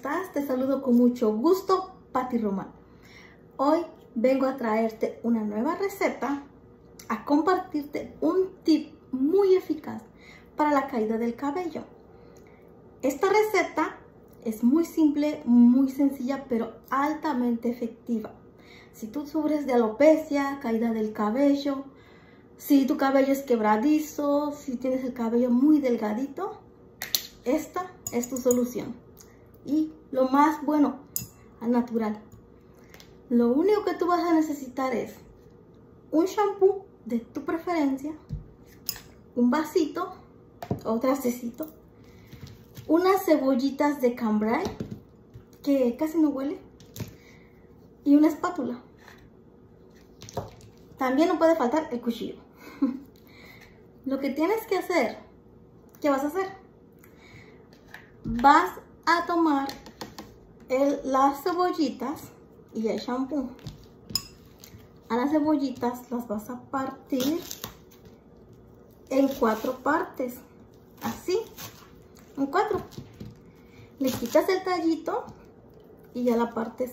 estás? Te saludo con mucho gusto, Patti Román. Hoy vengo a traerte una nueva receta, a compartirte un tip muy eficaz para la caída del cabello. Esta receta es muy simple, muy sencilla, pero altamente efectiva. Si tú sufres de alopecia, caída del cabello, si tu cabello es quebradizo, si tienes el cabello muy delgadito, esta es tu solución. Y lo más bueno, al natural. Lo único que tú vas a necesitar es un shampoo de tu preferencia, un vasito o trastecito, unas cebollitas de cambrai que casi no huele y una espátula. También no puede faltar el cuchillo. Lo que tienes que hacer, ¿qué vas a hacer? Vas a tomar el, las cebollitas y el shampoo. A las cebollitas las vas a partir en cuatro partes. Así, en cuatro. Le quitas el tallito y ya la partes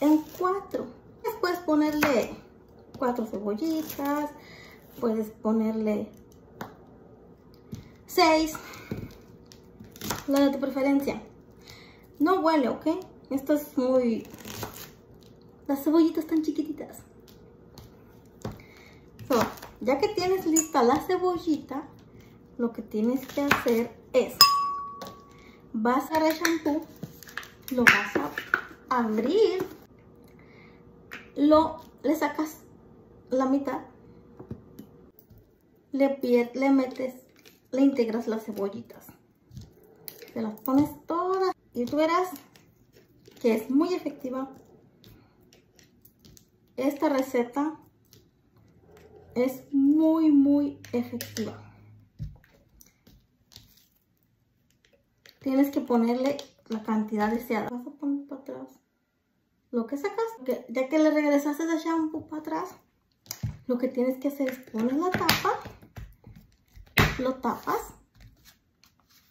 en cuatro. Después ponerle cuatro cebollitas. Puedes ponerle seis. La de tu preferencia. No huele, ¿ok? Esto es muy... Las cebollitas están chiquititas. So, ya que tienes lista la cebollita, lo que tienes que hacer es... Vas a el shampoo, lo vas a abrir, lo, le sacas la mitad, le, le metes, le integras las cebollitas. Te las pones todas y tú verás que es muy efectiva. Esta receta es muy, muy efectiva. Tienes que ponerle la cantidad deseada. Vas a poner para atrás. Lo que sacas, ya que le regresaste de shampoo para atrás, lo que tienes que hacer es poner la tapa, lo tapas,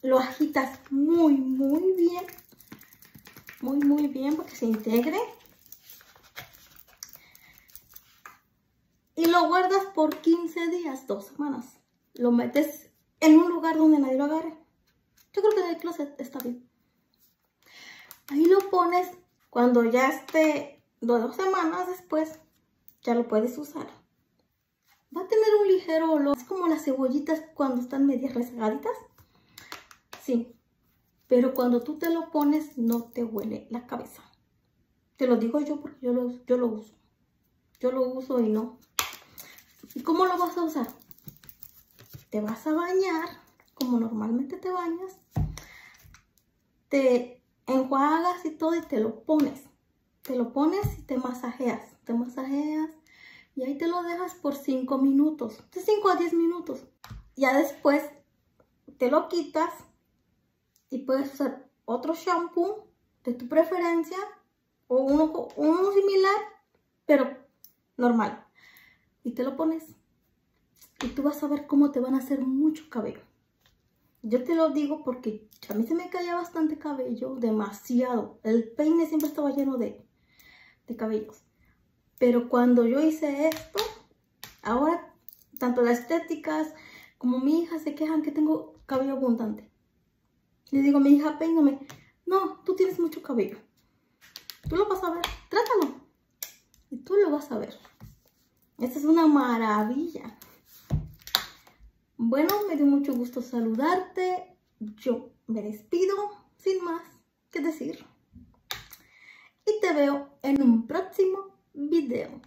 lo agitas muy, muy bien muy muy bien para que se integre. Y lo guardas por 15 días, dos semanas. Lo metes en un lugar donde nadie lo agarre. Yo creo que en el closet está bien. Ahí lo pones cuando ya esté dos semanas después, ya lo puedes usar. Va a tener un ligero olor. Es como las cebollitas cuando están medias rezagaditas. Sí, pero cuando tú te lo pones, no te huele la cabeza. Te lo digo yo porque yo lo, yo lo uso. Yo lo uso y no. ¿Y cómo lo vas a usar? Te vas a bañar, como normalmente te bañas. Te enjuagas y todo y te lo pones. Te lo pones y te masajeas. Te masajeas y ahí te lo dejas por 5 minutos. De 5 a 10 minutos. Ya después te lo quitas y puedes usar otro shampoo de tu preferencia o uno, uno similar, pero normal. Y te lo pones y tú vas a ver cómo te van a hacer mucho cabello. Yo te lo digo porque a mí se me caía bastante cabello, demasiado. El peine siempre estaba lleno de, de cabellos. Pero cuando yo hice esto, ahora tanto las estéticas como mi hija se quejan que tengo cabello abundante. Le digo a mi hija, peíname. No, tú tienes mucho cabello. Tú lo vas a ver. Trátalo. Y tú lo vas a ver. Esta es una maravilla. Bueno, me dio mucho gusto saludarte. Yo me despido sin más que decir. Y te veo en un próximo video.